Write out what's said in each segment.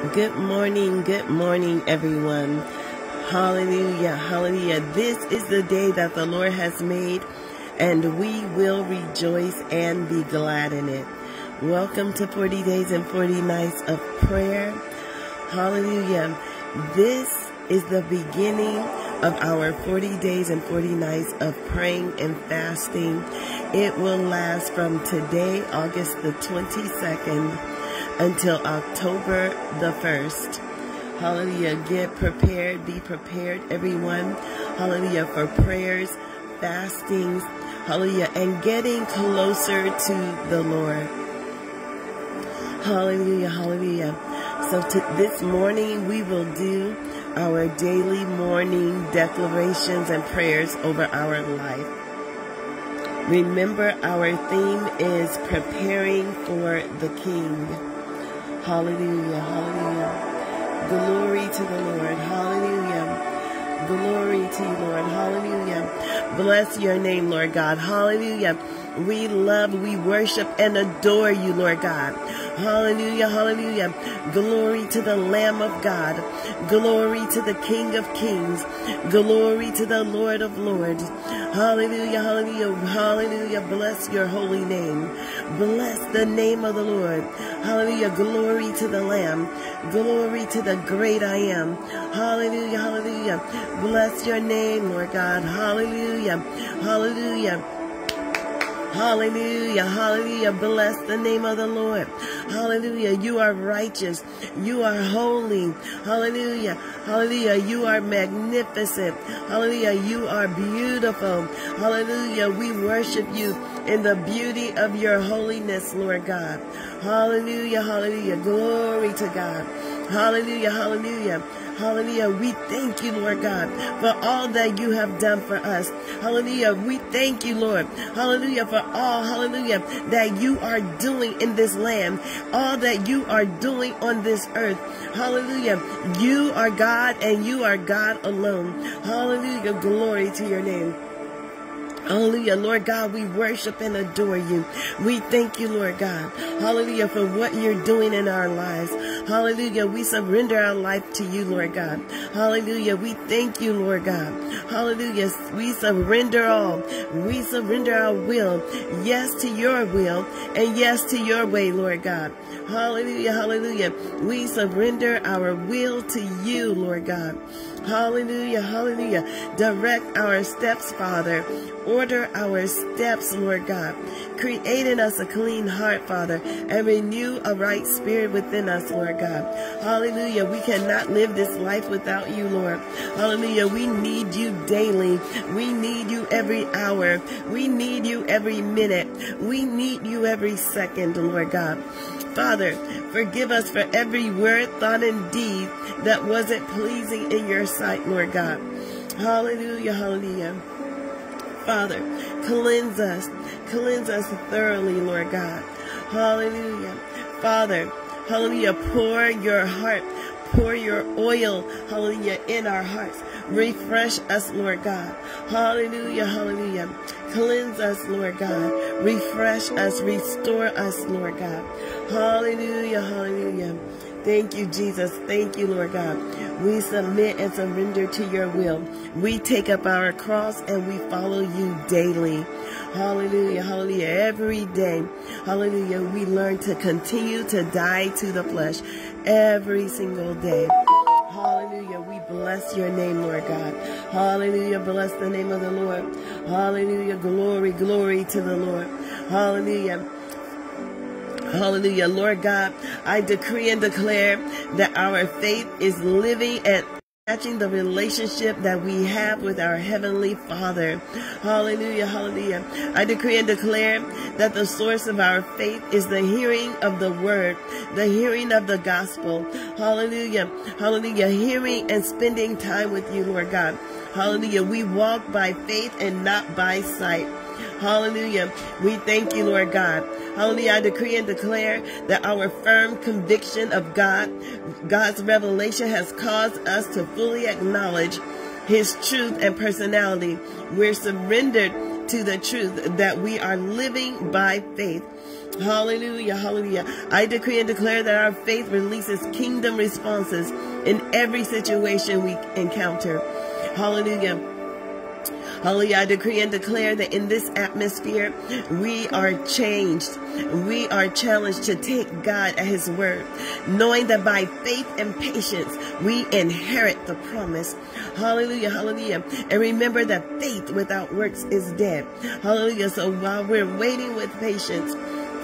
Good morning, good morning, everyone. Hallelujah, hallelujah. This is the day that the Lord has made, and we will rejoice and be glad in it. Welcome to 40 Days and 40 Nights of Prayer. Hallelujah. This is the beginning of our 40 days and 40 nights of praying and fasting. It will last from today, August the 22nd until October the 1st. Hallelujah. Get prepared. Be prepared, everyone. Hallelujah. For prayers, fastings. Hallelujah. And getting closer to the Lord. Hallelujah. Hallelujah. So this morning we will do our daily morning declarations and prayers over our life. Remember, our theme is preparing for the King. Hallelujah. Hallelujah. Glory to the Lord. Hallelujah. Glory to you, Lord. Hallelujah. Bless your name, Lord God. Hallelujah. We love, we worship, and adore you, Lord God. Hallelujah, hallelujah. Glory to the Lamb of God. Glory to the King of Kings. Glory to the Lord of Lords. Hallelujah, hallelujah, hallelujah. Bless your holy name. Bless the name of the Lord. Hallelujah. Glory to the Lamb. Glory to the great I am. Hallelujah, hallelujah. Bless your name, Lord God. Hallelujah, hallelujah. Hallelujah. Hallelujah. Bless the name of the Lord. Hallelujah. You are righteous. You are holy. Hallelujah. Hallelujah. You are magnificent. Hallelujah. You are beautiful. Hallelujah. We worship you in the beauty of your holiness, Lord God. Hallelujah. Hallelujah. Glory to God. Hallelujah. Hallelujah. Hallelujah. We thank you, Lord God, for all that you have done for us. Hallelujah. We thank you, Lord. Hallelujah. For all, hallelujah, that you are doing in this land, all that you are doing on this earth. Hallelujah. You are God and you are God alone. Hallelujah. Glory to your name. Hallelujah. Lord God, we worship and adore you. We thank you, Lord God. Hallelujah for what you're doing in our lives. Hallelujah. We surrender our life to you, Lord God. Hallelujah. We thank you, Lord God. Hallelujah. We surrender all. We surrender our will. Yes to your will and yes to your way, Lord God. Hallelujah. Hallelujah. We surrender our will to you, Lord God. Hallelujah. Hallelujah. Direct our steps, Father. Order our steps, Lord God. Create in us a clean heart, Father, and renew a right spirit within us, Lord God. Hallelujah. We cannot live this life without you, Lord. Hallelujah. We need you daily. We need you every hour. We need you every minute. We need you every second, Lord God. Father, forgive us for every word, thought, and deed that wasn't pleasing in your sight, Lord God. Hallelujah, hallelujah. Father, cleanse us. Cleanse us thoroughly, Lord God. Hallelujah. Father, hallelujah, pour your heart, pour your oil, hallelujah, in our hearts. Refresh us, Lord God. Hallelujah, hallelujah. Cleanse us, Lord God. Refresh us, restore us, Lord God. Hallelujah, hallelujah. Thank you, Jesus. Thank you, Lord God. We submit and surrender to your will. We take up our cross and we follow you daily. Hallelujah, hallelujah. Every day, hallelujah, we learn to continue to die to the flesh every single day. Hallelujah. We bless your name, Lord God. Hallelujah. Bless the name of the Lord. Hallelujah. Glory, glory to the Lord. Hallelujah. Hallelujah. Lord God, I decree and declare that our faith is living and matching the relationship that we have with our Heavenly Father. Hallelujah, hallelujah. I decree and declare that the source of our faith is the hearing of the word, the hearing of the gospel. Hallelujah, hallelujah. Hearing and spending time with you, Lord God. Hallelujah. We walk by faith and not by sight. Hallelujah. We thank you, Lord God. Hallelujah. I decree and declare that our firm conviction of God, God's revelation has caused us to fully acknowledge his truth and personality. We're surrendered to the truth that we are living by faith. Hallelujah, hallelujah. I decree and declare that our faith releases kingdom responses in every situation we encounter. Hallelujah. Hallelujah. I decree and declare that in this atmosphere, we are changed. We are challenged to take God at his word, knowing that by faith and patience, we inherit the promise. Hallelujah. Hallelujah. And remember that faith without works is dead. Hallelujah. So while we're waiting with patience,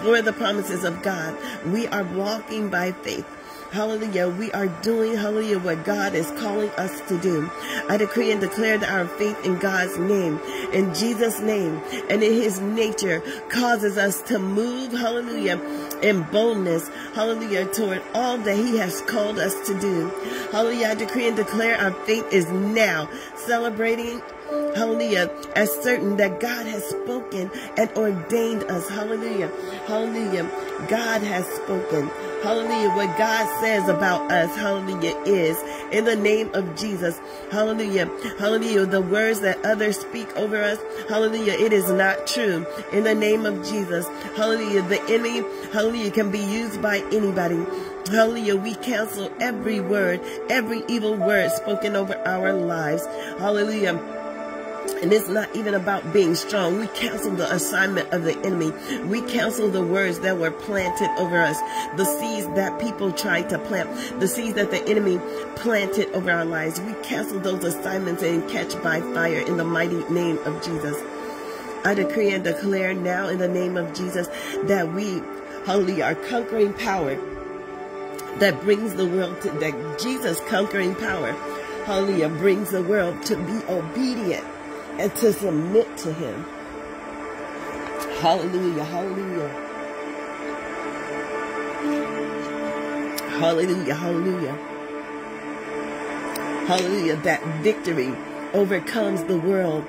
for the promises of God. We are walking by faith. Hallelujah. We are doing, hallelujah, what God is calling us to do. I decree and declare that our faith in God's name, in Jesus' name, and in his nature causes us to move, hallelujah, in boldness, hallelujah, toward all that he has called us to do. Hallelujah. I decree and declare our faith is now celebrating hallelujah, as certain that God has spoken and ordained us. Hallelujah. Hallelujah. God has spoken. Hallelujah. What God says about us, hallelujah, is in the name of Jesus. Hallelujah. Hallelujah. The words that others speak over us, hallelujah, it is not true. In the name of Jesus. Hallelujah. The enemy, hallelujah, can be used by anybody. Hallelujah. We cancel every word, every evil word spoken over our lives. Hallelujah. And it's not even about being strong. We cancel the assignment of the enemy. We cancel the words that were planted over us, the seeds that people tried to plant, the seeds that the enemy planted over our lives. We cancel those assignments and catch by fire in the mighty name of Jesus. I decree and declare now in the name of Jesus that we, holy, are conquering power that brings the world to, that Jesus conquering power, hallelujah, brings the world to be obedient and to submit to him. Hallelujah, hallelujah. Hallelujah, hallelujah. Hallelujah, that victory overcomes the world.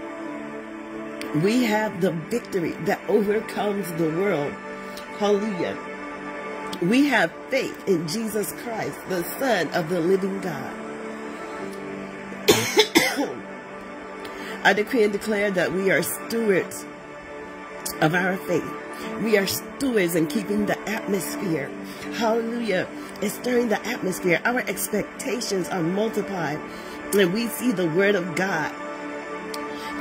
We have the victory that overcomes the world. Hallelujah. We have faith in Jesus Christ, the Son of the living God. I decree and declare that we are stewards of our faith. We are stewards in keeping the atmosphere. Hallelujah. And stirring the atmosphere. Our expectations are multiplied. And we see the word of God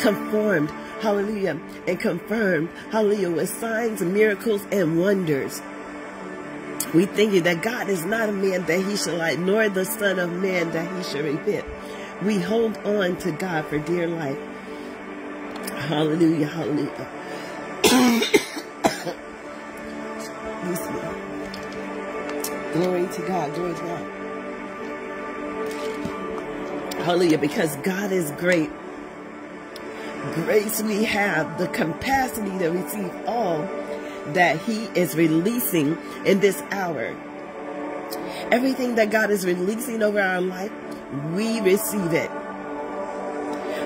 conformed. Hallelujah. And confirmed. Hallelujah. With signs, miracles, and wonders. We thinking that God is not a man that he should lie, nor the son of man that he should repent. We hold on to God for dear life. Hallelujah, hallelujah. glory to God, glory to God. Hallelujah, because God is great. Grace we have the capacity to receive all that he is releasing in this hour. Everything that God is releasing over our life, we receive it.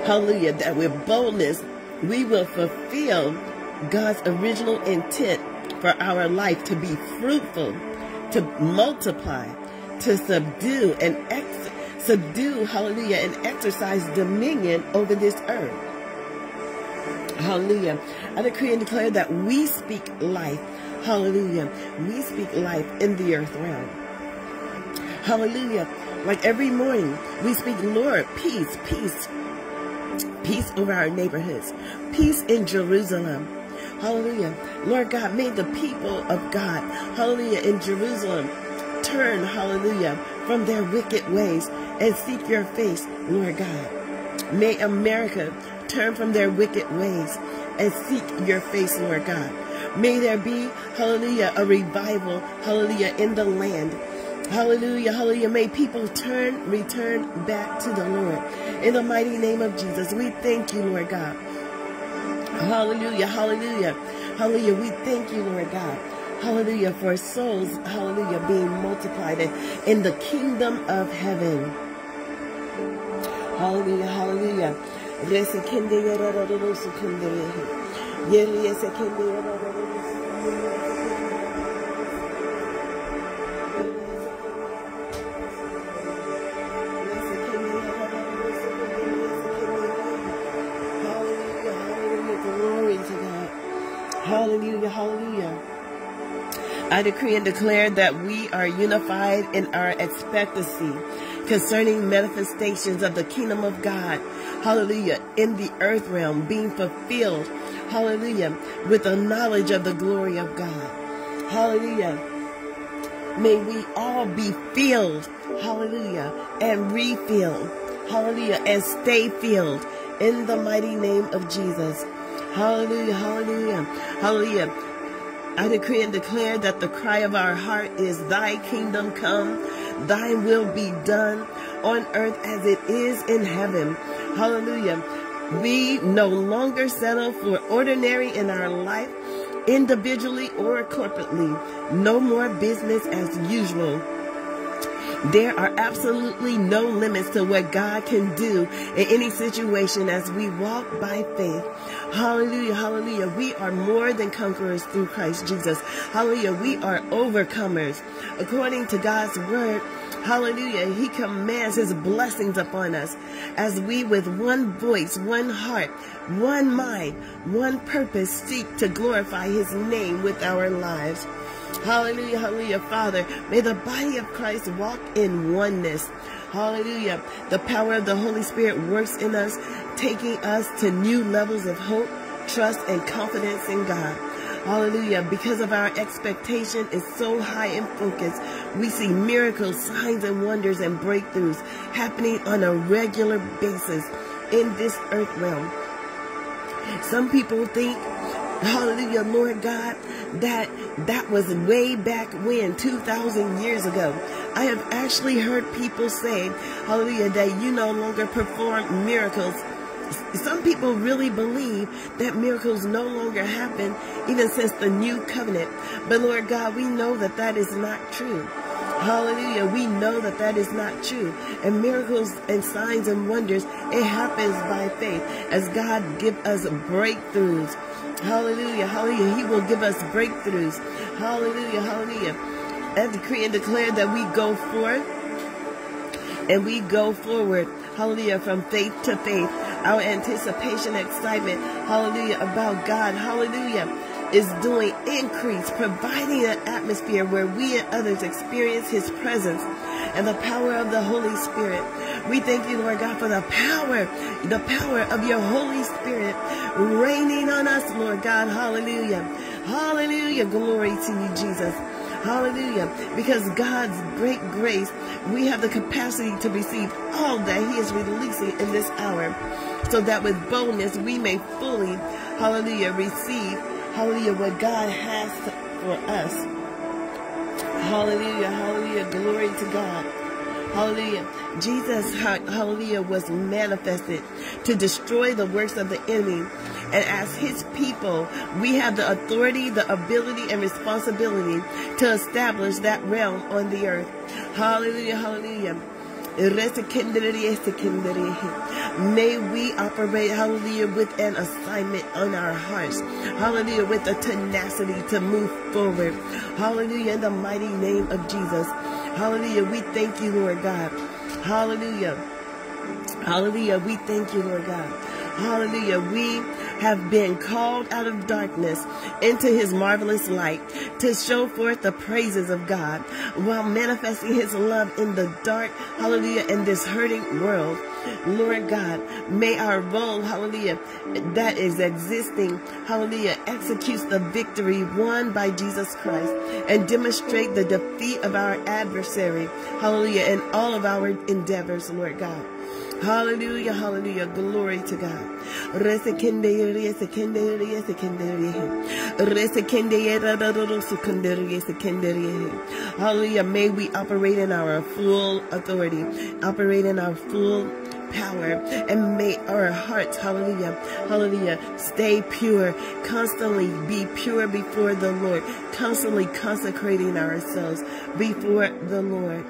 Hallelujah, that with boldness we will fulfill God's original intent for our life to be fruitful, to multiply, to subdue and subdue, hallelujah, and exercise dominion over this earth. Hallelujah. I decree and declare that we speak life. Hallelujah. We speak life in the earth realm. Hallelujah. Like every morning, we speak, Lord, peace, peace, peace over our neighborhoods, peace in Jerusalem. Hallelujah. Lord God, may the people of God, hallelujah, in Jerusalem turn, hallelujah, from their wicked ways and seek your face, Lord God. May America turn from their wicked ways and seek your face, Lord God. May there be, hallelujah, a revival, hallelujah, in the land. Hallelujah, hallelujah. May people turn, return back to the Lord. In the mighty name of Jesus, we thank you, Lord God. Hallelujah, hallelujah, hallelujah. We thank you, Lord God. Hallelujah, for souls, hallelujah, being multiplied in the kingdom of heaven. Hallelujah, hallelujah. I decree and declare that we are unified in our expectancy concerning manifestations of the kingdom of God. Hallelujah. In the earth realm being fulfilled. Hallelujah. With the knowledge of the glory of God. Hallelujah. May we all be filled. Hallelujah. And refilled. Hallelujah. And stay filled in the mighty name of Jesus. Hallelujah. Hallelujah. Hallelujah. I decree and declare that the cry of our heart is thy kingdom come Thy will be done on earth as it is in heaven. Hallelujah. We no longer settle for ordinary in our life, individually or corporately. No more business as usual. There are absolutely no limits to what God can do in any situation as we walk by faith. Hallelujah, hallelujah. We are more than conquerors through Christ Jesus. Hallelujah. We are overcomers. According to God's word, Hallelujah. He commands his blessings upon us as we with one voice, one heart, one mind, one purpose seek to glorify his name with our lives. Hallelujah, hallelujah, Father. May the body of Christ walk in oneness. Hallelujah. The power of the Holy Spirit works in us, taking us to new levels of hope, trust, and confidence in God. Hallelujah. Because of our expectation is so high in focus, we see miracles, signs, and wonders and breakthroughs happening on a regular basis in this earth realm. Some people think hallelujah, Lord God, that that was way back when, 2,000 years ago. I have actually heard people say, hallelujah, that you no longer perform miracles. Some people really believe that miracles no longer happen even since the new covenant. But Lord God, we know that that is not true. Hallelujah. We know that that is not true. And miracles and signs and wonders, it happens by faith as God give us breakthroughs Hallelujah. Hallelujah. He will give us breakthroughs. Hallelujah. Hallelujah. And decree and declare that we go forth and we go forward. Hallelujah. From faith to faith. Our anticipation, excitement. Hallelujah. About God. Hallelujah. Is doing increase, providing an atmosphere where we and others experience His presence and the power of the Holy Spirit. We thank you, Lord God, for the power, the power of your Holy Spirit raining on us, Lord God. Hallelujah. Hallelujah. Glory to you, Jesus. Hallelujah. Because God's great grace, we have the capacity to receive all that He is releasing in this hour. So that with boldness we may fully, hallelujah, receive, hallelujah, what God has for us. Hallelujah, hallelujah, glory to God. Hallelujah. Jesus, hallelujah, was manifested to destroy the works of the enemy. And as his people, we have the authority, the ability, and responsibility to establish that realm on the earth. Hallelujah, hallelujah. May we operate, hallelujah, with an assignment on our hearts. Hallelujah, with a tenacity to move forward. Hallelujah, in the mighty name of Jesus. Hallelujah, we thank you, Lord God. Hallelujah. Hallelujah, we thank you, Lord God. Hallelujah, we have been called out of darkness into his marvelous light to show forth the praises of God while manifesting his love in the dark, hallelujah, in this hurting world. Lord God, may our role, hallelujah, that is existing, hallelujah, executes the victory won by Jesus Christ and demonstrate the defeat of our adversary, hallelujah, in all of our endeavors, Lord God. Hallelujah, hallelujah. Glory to God. Hallelujah. May we operate in our full authority, operate in our full power and may our hearts, hallelujah, hallelujah, stay pure, constantly be pure before the Lord, constantly consecrating ourselves before the Lord.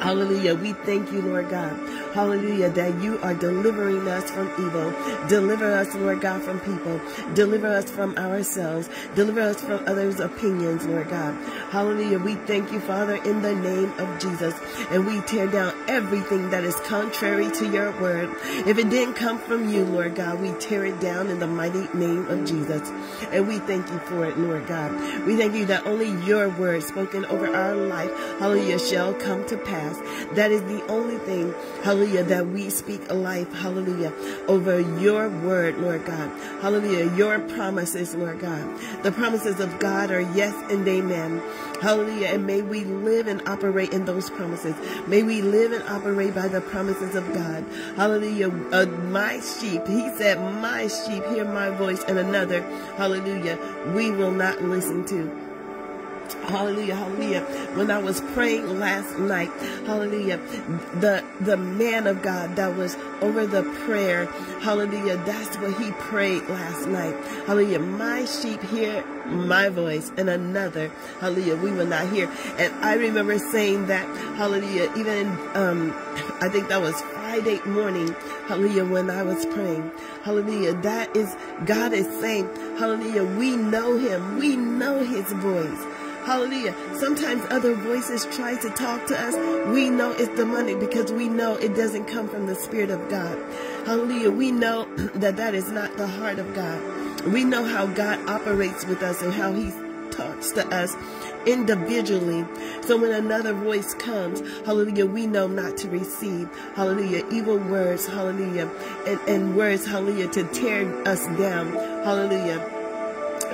Hallelujah. We thank you, Lord God. Hallelujah. That you are delivering us from evil. Deliver us, Lord God, from people. Deliver us from ourselves. Deliver us from others' opinions, Lord God. Hallelujah. We thank you, Father, in the name of Jesus. And we tear down everything that is contrary to your word. If it didn't come from you, Lord God, we tear it down in the mighty name of Jesus. And we thank you for it, Lord God. We thank you that only your word spoken over our life, hallelujah, shall come to pass. That is the only thing, hallelujah, that we speak life, hallelujah, over your word, Lord God. Hallelujah. Your promises, Lord God. The promises of God are yes and amen. Hallelujah. And may we live and operate in those promises. May we live and operate by the promises of God. Hallelujah. Uh, my sheep, he said, my sheep hear my voice and another, hallelujah, we will not listen to. Hallelujah, hallelujah. When I was praying last night, hallelujah, the the man of God that was over the prayer, hallelujah, that's what he prayed last night. Hallelujah. My sheep hear my voice and another, hallelujah, we will not hear. And I remember saying that, hallelujah, even um I think that was Friday morning, hallelujah, when I was praying. Hallelujah. That is God is saying, hallelujah, we know him. We know his voice. Hallelujah. Sometimes other voices try to talk to us. We know it's demonic because we know it doesn't come from the Spirit of God. Hallelujah. We know that that is not the heart of God. We know how God operates with us and how he talks to us individually. So when another voice comes, hallelujah, we know not to receive, hallelujah, evil words, hallelujah, and, and words, hallelujah, to tear us down, hallelujah.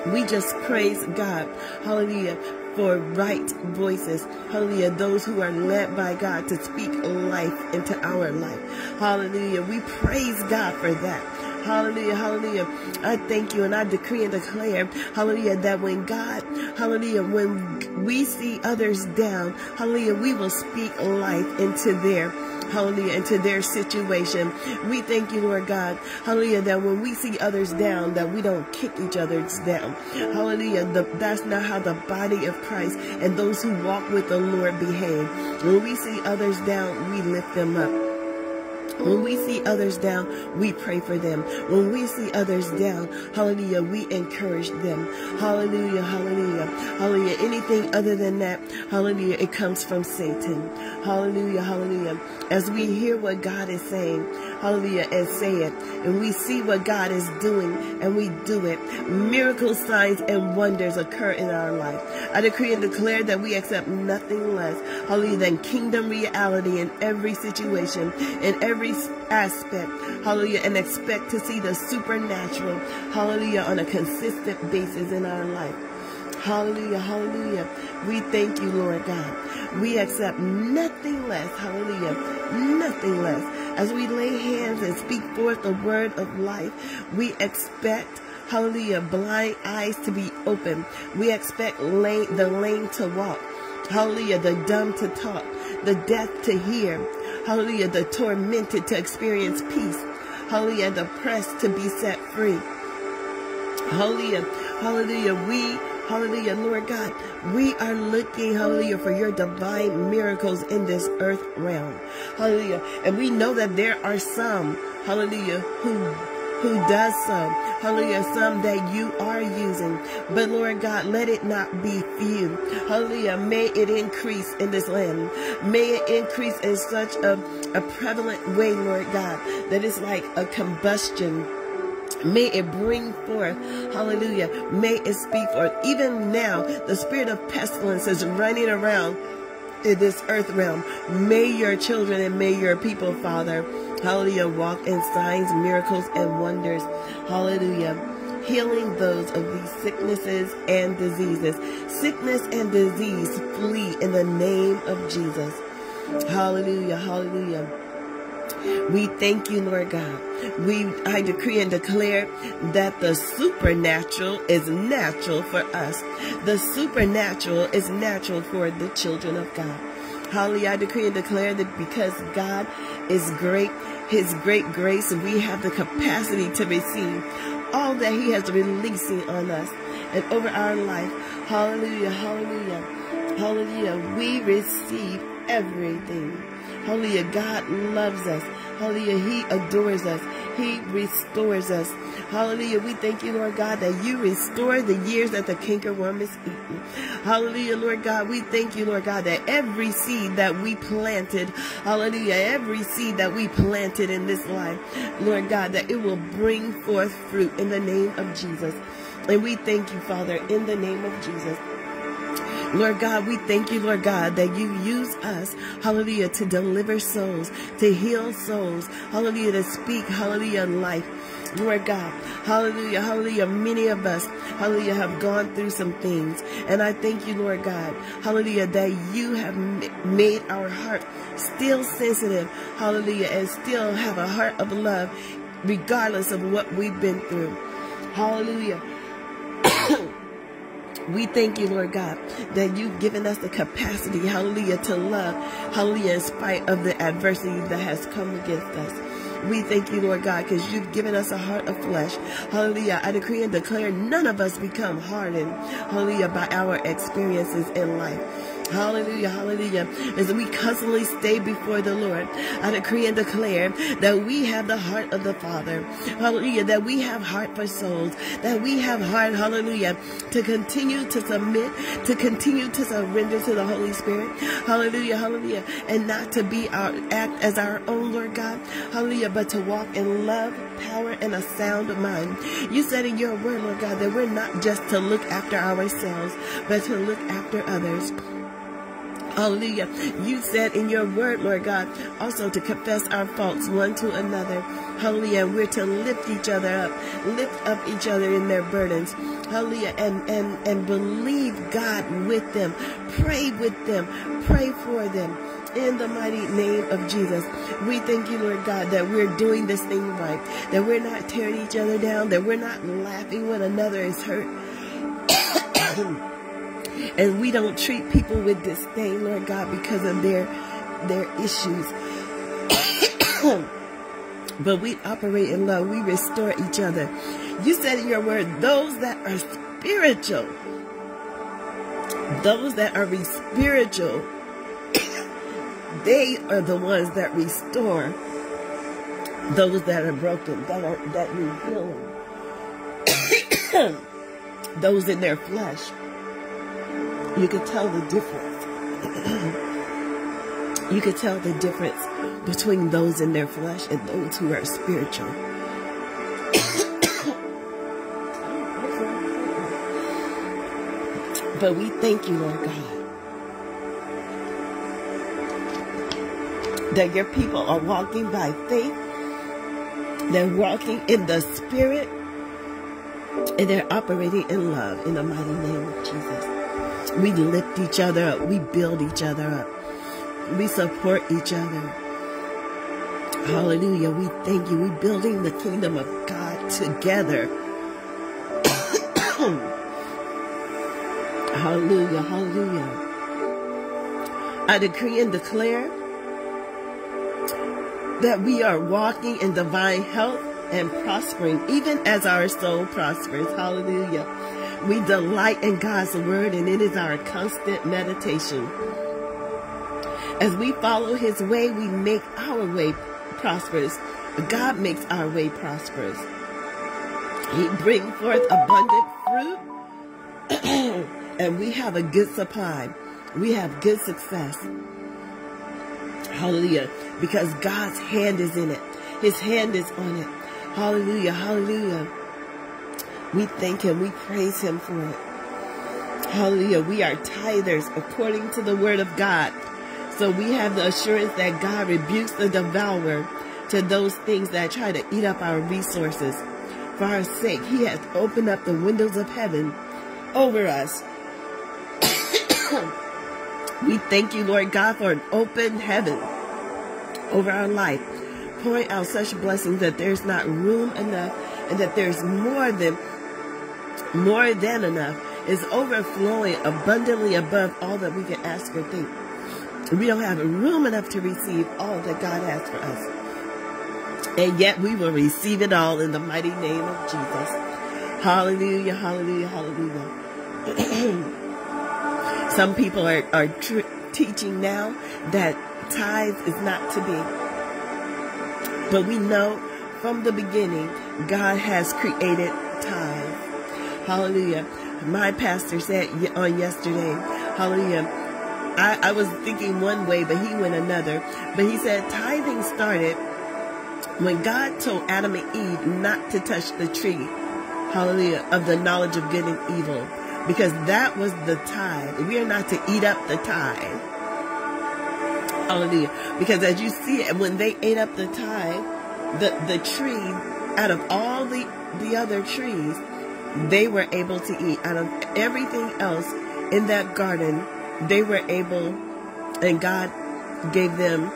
We just praise God, hallelujah, for right voices. Hallelujah. Those who are led by God to speak life into our life. Hallelujah. We praise God for that. Hallelujah, hallelujah. I thank you and I decree and declare, hallelujah, that when God, hallelujah, when we see others down, hallelujah, we will speak life into their hallelujah, into their situation. We thank you, Lord God, hallelujah, that when we see others down, that we don't kick each other down. Hallelujah, the, that's not how the body of Christ and those who walk with the Lord behave. When we see others down, we lift them up. When we see others down, we pray for them. When we see others down, hallelujah, we encourage them. Hallelujah, hallelujah, hallelujah. Anything other than that, hallelujah, it comes from Satan. Hallelujah, hallelujah. As we hear what God is saying, hallelujah, and say it, and we see what God is doing, and we do it, miracles, signs, and wonders occur in our life. I decree and declare that we accept nothing less, hallelujah, than kingdom reality in every situation, in every aspect, hallelujah, and expect to see the supernatural, hallelujah, on a consistent basis in our life. Hallelujah, hallelujah. We thank you, Lord God. We accept nothing less, hallelujah, nothing less. As we lay hands and speak forth the word of life, we expect hallelujah, blind eyes to be open. We expect lame, the lame to walk. Hallelujah, the dumb to talk, the deaf to hear. Hallelujah, the tormented to experience peace. Hallelujah, the oppressed to be set free. Hallelujah, hallelujah, we Hallelujah, Lord God. We are looking, hallelujah, for your divine miracles in this earth realm. Hallelujah. And we know that there are some, hallelujah, who who does so. Hallelujah. Some that you are using. But Lord God, let it not be few. Hallelujah. May it increase in this land. May it increase in such a, a prevalent way, Lord God, that it's like a combustion May it bring forth, hallelujah. May it speak forth. Even now, the spirit of pestilence is running around in this earth realm. May your children and may your people, Father, hallelujah, walk in signs, miracles, and wonders. Hallelujah. Healing those of these sicknesses and diseases. Sickness and disease flee in the name of Jesus. Hallelujah. Hallelujah. We thank you, Lord God. We I decree and declare that the supernatural is natural for us. The supernatural is natural for the children of God. Hallelujah. I decree and declare that because God is great, his great grace, we have the capacity to receive all that he has releasing on us and over our life. Hallelujah. Hallelujah. Hallelujah. We receive everything. Hallelujah. God loves us. Hallelujah. He adores us. He restores us. Hallelujah. We thank you, Lord God, that you restore the years that the cankerworm is eaten. Hallelujah, Lord God. We thank you, Lord God, that every seed that we planted, hallelujah, every seed that we planted in this life, Lord God, that it will bring forth fruit in the name of Jesus. And we thank you, Father, in the name of Jesus. Lord God, we thank you, Lord God, that you use us, hallelujah, to deliver souls, to heal souls, hallelujah, to speak, hallelujah, life. Lord God, hallelujah, hallelujah. Many of us, hallelujah, have gone through some things. And I thank you, Lord God, hallelujah, that you have made our heart still sensitive, hallelujah, and still have a heart of love, regardless of what we've been through. Hallelujah. We thank you, Lord God, that you've given us the capacity, hallelujah, to love, hallelujah, in spite of the adversity that has come against us. We thank you, Lord God, because you've given us a heart of flesh. Hallelujah. I decree and declare none of us become hardened, hallelujah, by our experiences in life. Hallelujah, hallelujah. As we constantly stay before the Lord, I decree and declare that we have the heart of the Father. Hallelujah, that we have heart for souls, that we have heart, hallelujah, to continue to submit, to continue to surrender to the Holy Spirit. Hallelujah, hallelujah. And not to be our act as our own, Lord God. Hallelujah, but to walk in love, power, and a sound mind. You said in your word, Lord God, that we're not just to look after ourselves, but to look after others. Hallelujah. You said in your word, Lord God, also to confess our faults one to another. Hallelujah. We're to lift each other up, lift up each other in their burdens. Hallelujah. And, and, and believe God with them. Pray with them. Pray for them. In the mighty name of Jesus, we thank you, Lord God, that we're doing this thing right, that we're not tearing each other down, that we're not laughing when another is hurt. And we don't treat people with disdain, Lord God, because of their their issues. but we operate in love. We restore each other. You said in your word, those that are spiritual, those that are spiritual, they are the ones that restore those that are broken, that are that need healing. those in their flesh you could tell the difference. you could tell the difference between those in their flesh and those who are spiritual. but we thank you, Lord God, that your people are walking by faith. They're walking in the spirit and they're operating in love in the mighty name of Jesus. We lift each other up. We build each other up. We support each other. Hallelujah. We thank you. We're building the kingdom of God together. hallelujah. Hallelujah. I decree and declare that we are walking in divine health and prospering, even as our soul prospers. Hallelujah. We delight in God's word and it is our constant meditation. As we follow his way, we make our way prosperous. God makes our way prosperous. He brings forth abundant fruit and we have a good supply. We have good success. Hallelujah. Because God's hand is in it. His hand is on it. Hallelujah. Hallelujah. We thank him. We praise him for it. Hallelujah. We are tithers according to the word of God. So we have the assurance that God rebukes the devourer to those things that try to eat up our resources. For our sake, he has opened up the windows of heaven over us. we thank you, Lord God, for an open heaven over our life, pouring out such blessings that there's not room enough and that there's more than more than enough, is overflowing abundantly above all that we can ask or think. We don't have room enough to receive all that God has for us. And yet we will receive it all in the mighty name of Jesus. Hallelujah, hallelujah, hallelujah. Some people are, are teaching now that tithe is not to be. But we know from the beginning, God has created. Hallelujah. My pastor said on yesterday, hallelujah, I, I was thinking one way, but he went another. But he said tithing started when God told Adam and Eve not to touch the tree, hallelujah, of the knowledge of good and evil, because that was the tithe. We are not to eat up the tithe. Hallelujah. Because as you see it, when they ate up the tithe, the, the tree, out of all the, the other trees, they were able to eat. Out of everything else in that garden, they were able, and God gave them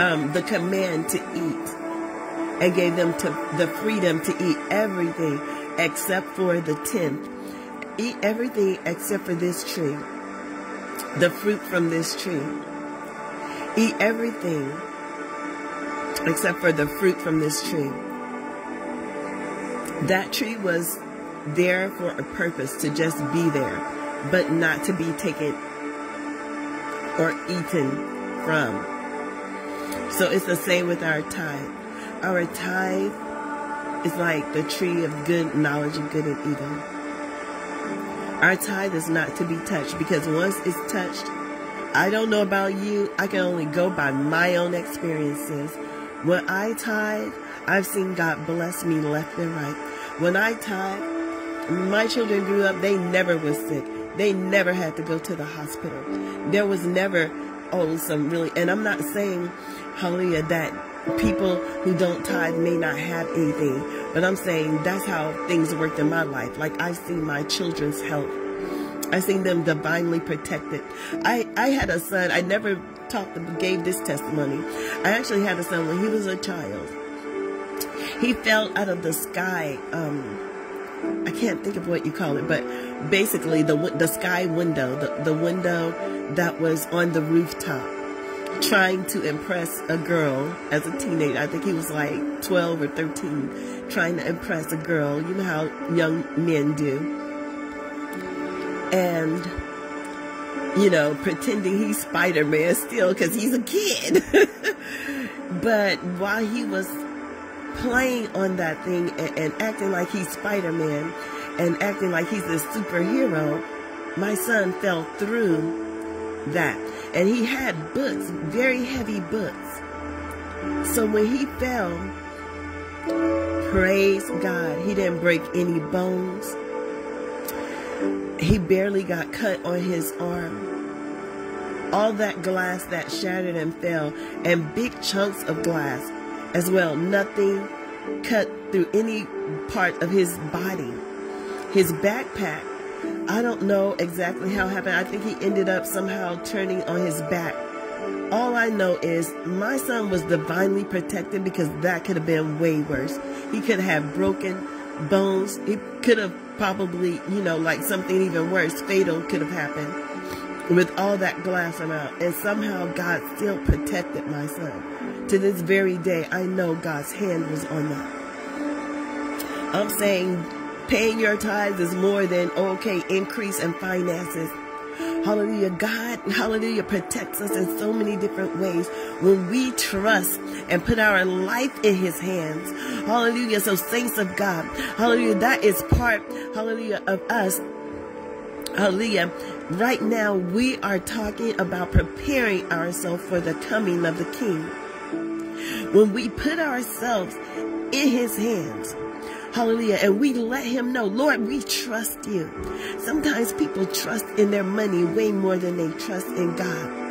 um, the command to eat and gave them to the freedom to eat everything except for the tenth. Eat everything except for this tree, the fruit from this tree. Eat everything except for the fruit from this tree. That tree was there for a purpose to just be there, but not to be taken or eaten from. So it's the same with our tithe. Our tithe is like the tree of good knowledge of good and evil. Our tithe is not to be touched because once it's touched, I don't know about you. I can only go by my own experiences. When I tithe, I've seen God bless me left and right. When I tithe, my children grew up, they never was sick. They never had to go to the hospital. There was never, oh, some really, and I'm not saying, hallelujah, that people who don't tithe may not have anything, but I'm saying that's how things worked in my life. Like I've seen my children's health. I've seen them divinely protected. I, I had a son, I never talked, gave this testimony. I actually had a son when he was a child he fell out of the sky. Um, I can't think of what you call it, but basically the the sky window, the, the window that was on the rooftop, trying to impress a girl as a teenager. I think he was like 12 or 13, trying to impress a girl. You know how young men do. And, you know, pretending he's Spider-Man still because he's a kid. but while he was playing on that thing and, and acting like he's Spider-Man and acting like he's a superhero, my son fell through that. And he had books, very heavy books. So when he fell, praise God, he didn't break any bones. He barely got cut on his arm. All that glass that shattered and fell, and big chunks of glass as well. Nothing cut through any part of his body. His backpack, I don't know exactly how it happened. I think he ended up somehow turning on his back. All I know is my son was divinely protected because that could have been way worse. He could have broken bones. He could have probably, you know, like something even worse, fatal could have happened with all that glass around. And somehow God still protected my son. To this very day, I know God's hand was on that. I'm saying paying your tithes is more than, okay, increase in finances. Hallelujah. God, hallelujah, protects us in so many different ways when we trust and put our life in his hands. Hallelujah. So saints of God, hallelujah, that is part, hallelujah, of us. Hallelujah Right now, we are talking about preparing ourselves for the coming of the King. When we put ourselves in his hands, hallelujah, and we let him know, Lord, we trust you. Sometimes people trust in their money way more than they trust in God.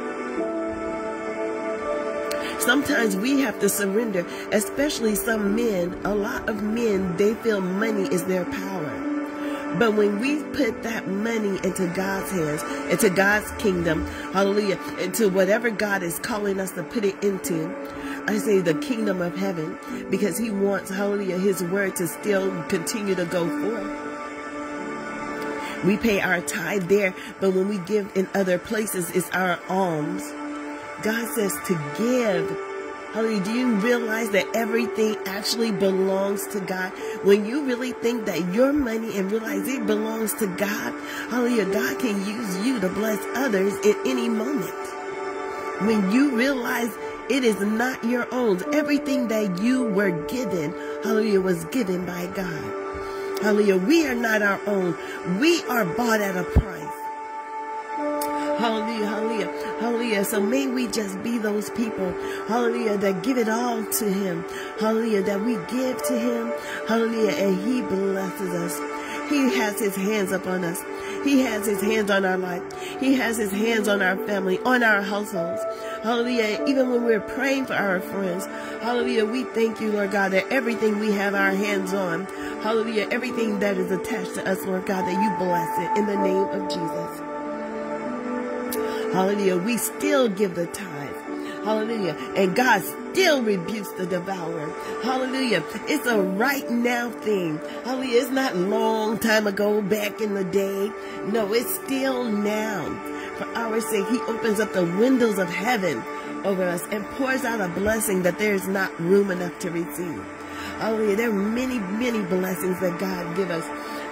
Sometimes we have to surrender, especially some men. A lot of men, they feel money is their power. But when we put that money into God's hands, into God's kingdom, hallelujah, into whatever God is calling us to put it into, I say the kingdom of heaven, because he wants, hallelujah, his word to still continue to go forth. We pay our tithe there, but when we give in other places, it's our alms. God says to give, Hallelujah. Do you realize that everything actually belongs to God? When you really think that your money and realize it belongs to God, hallelujah, God can use you to bless others at any moment. When you realize it is not your own, everything that you were given, hallelujah, was given by God. Hallelujah. We are not our own. We are bought at a price. Hallelujah, hallelujah, hallelujah. So may we just be those people, hallelujah, that give it all to Him. Hallelujah, that we give to Him. Hallelujah, and He blesses us. He has His hands upon us. He has His hands on our life. He has His hands on our family, on our households. Hallelujah. Even when we're praying for our friends, hallelujah, we thank you, Lord God, that everything we have our hands on, hallelujah, everything that is attached to us, Lord God, that you bless it in the name of Jesus. Hallelujah. We still give the tithe. Hallelujah. And God still rebukes the devourer. Hallelujah. It's a right now thing. Hallelujah. It's not long time ago back in the day. No, it's still now. For our sake, he opens up the windows of heaven over us and pours out a blessing that there's not room enough to receive. Hallelujah. There are many, many blessings that God give us.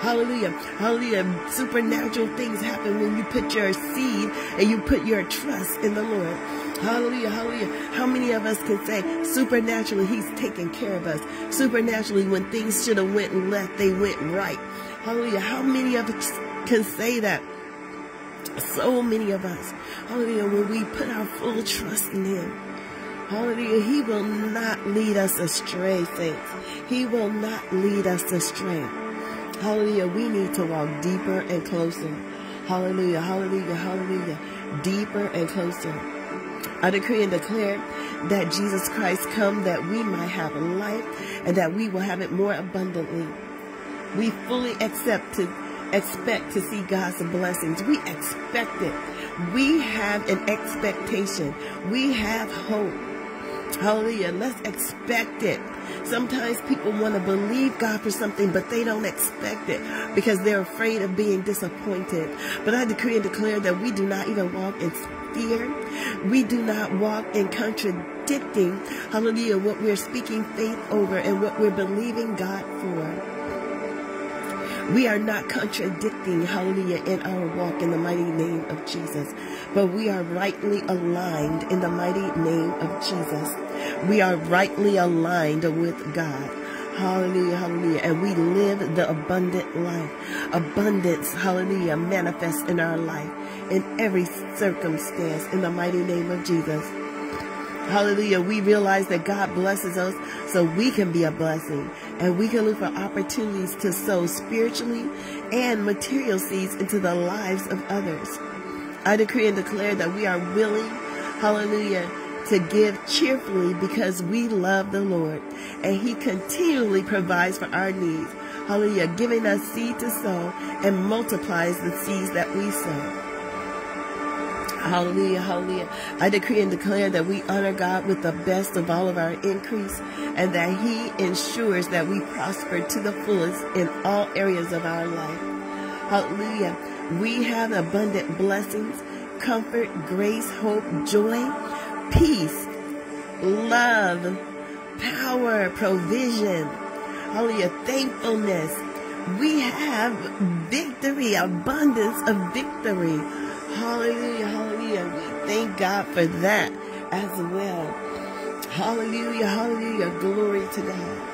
Hallelujah. Hallelujah. Supernatural things happen when you put your seed and you put your trust in the Lord. Hallelujah, hallelujah. How many of us can say supernaturally he's taking care of us? Supernaturally when things should have went left, they went right. Hallelujah. How many of us can say that? So many of us. Hallelujah. When we put our full trust in him. Hallelujah. He will not lead us astray, saints. He will not lead us astray. Hallelujah. We need to walk deeper and closer. Hallelujah. Hallelujah. Hallelujah. Deeper and closer. I decree and declare that Jesus Christ come that we might have life and that we will have it more abundantly. We fully accept to expect to see God's blessings. We expect it. We have an expectation. We have hope. Hallelujah. Let's expect it. Sometimes people want to believe God for something, but they don't expect it because they're afraid of being disappointed. But I decree and declare that we do not even walk in fear. We do not walk in contradicting, hallelujah, what we're speaking faith over and what we're believing God for. We are not contradicting, hallelujah, in our walk in the mighty name of Jesus, but we are rightly aligned in the mighty name of Jesus. We are rightly aligned with God. Hallelujah, hallelujah. And we live the abundant life. Abundance, hallelujah, manifests in our life in every circumstance in the mighty name of Jesus. Hallelujah. We realize that God blesses us so we can be a blessing and we can look for opportunities to sow spiritually and material seeds into the lives of others. I decree and declare that we are willing, hallelujah, to give cheerfully because we love the Lord and he continually provides for our needs. Hallelujah, giving us seed to sow and multiplies the seeds that we sow. Hallelujah, hallelujah. I decree and declare that we honor God with the best of all of our increase and that He ensures that we prosper to the fullest in all areas of our life. Hallelujah. We have abundant blessings, comfort, grace, hope, joy, peace, love, power, provision. Hallelujah. Thankfulness. We have victory, abundance of victory. Hallelujah, hallelujah. Thank God for that as well. Hallelujah, hallelujah. Glory to God.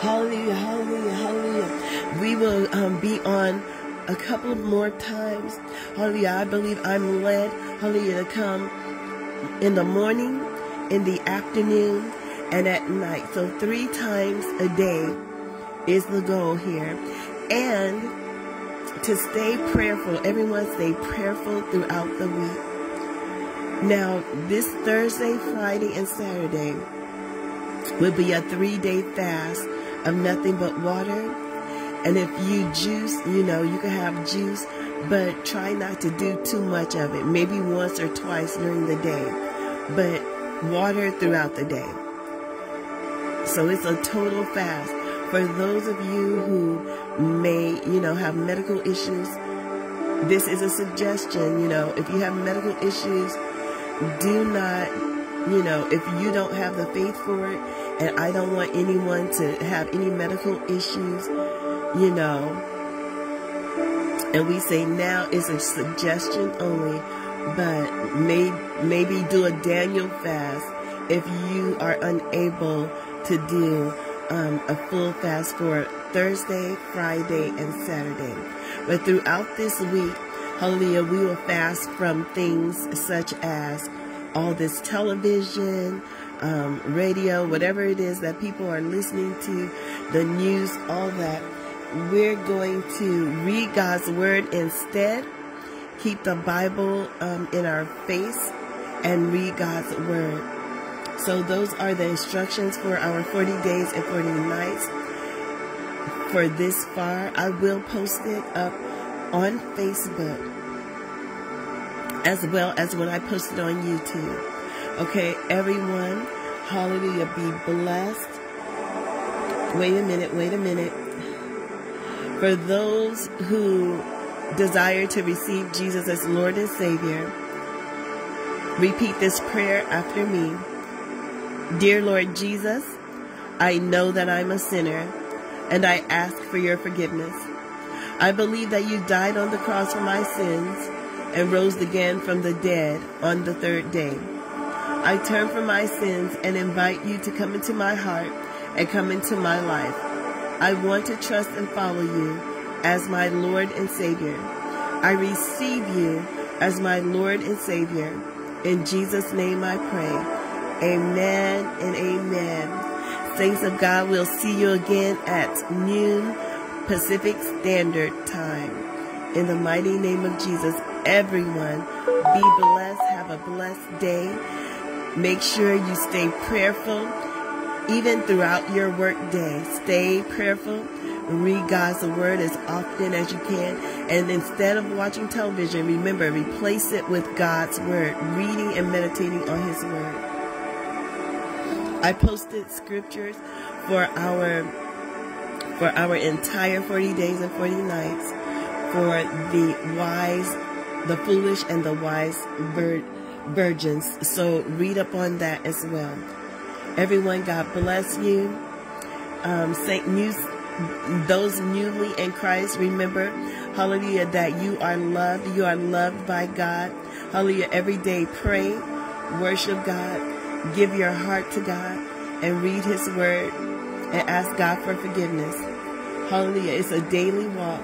Hallelujah, hallelujah, hallelujah. We will um, be on a couple more times. Hallelujah. I believe I'm led, hallelujah, to come in the morning, in the afternoon, and at night. So three times a day is the goal here. And to stay prayerful. Everyone stay prayerful throughout the week. Now, this Thursday, Friday, and Saturday will be a three-day fast of nothing but water. And if you juice, you know, you can have juice, but try not to do too much of it. Maybe once or twice during the day, but water throughout the day. So it's a total fast. For those of you who may, you know, have medical issues, this is a suggestion, you know, if you have medical issues, do not you know, if you don't have the faith for it, and I don't want anyone to have any medical issues, you know, and we say now is a suggestion only, but may, maybe do a Daniel fast if you are unable to do um, a full fast for Thursday, Friday, and Saturday. But throughout this week, hallelujah, we will fast from things such as all this television, um, radio, whatever it is that people are listening to, the news, all that. We're going to read God's word instead, keep the Bible um, in our face, and read God's word. So those are the instructions for our 40 days and 40 nights. For this far, I will post it up on Facebook as well as when I post it on YouTube. Okay, everyone, hallelujah, be blessed. Wait a minute, wait a minute. For those who desire to receive Jesus as Lord and Savior, repeat this prayer after me. Dear Lord Jesus, I know that I'm a sinner and I ask for your forgiveness. I believe that you died on the cross for my sins and rose again from the dead on the third day. I turn from my sins and invite you to come into my heart and come into my life. I want to trust and follow you as my Lord and Savior. I receive you as my Lord and Savior. In Jesus' name I pray. Amen and amen. Saints of God, we'll see you again at noon Pacific Standard Time. In the mighty name of Jesus, everyone, be blessed. Have a blessed day. Make sure you stay prayerful even throughout your work day. Stay prayerful. Read God's word as often as you can. And instead of watching television, remember, replace it with God's word, reading and meditating on his word. I posted scriptures for our for our entire 40 days and 40 nights for the wise, the foolish, and the wise vir virgins. So read up on that as well. Everyone, God bless you. Um, Saint those newly in Christ, remember, hallelujah, that you are loved. You are loved by God. Hallelujah. Every day pray, worship God, give your heart to God, and read His Word and ask God for forgiveness. Hallelujah. It's a daily walk.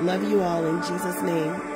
Love you all in Jesus' name.